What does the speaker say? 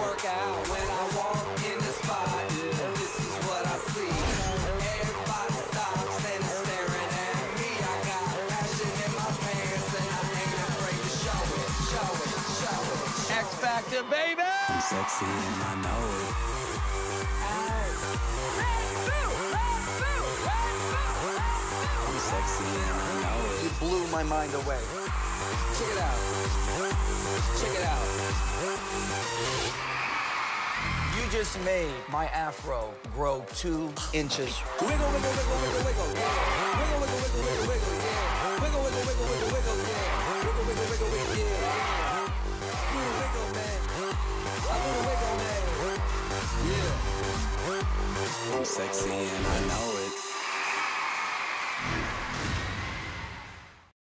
work out when I walk in the spot. It. Baby. I'm sexy and I know it. I'm sexy and I know it. You blew my mind away. Check it out. Check it out. You just made my afro grow two inches. Wiggle, wiggle, wiggle, wiggle, sexy and I know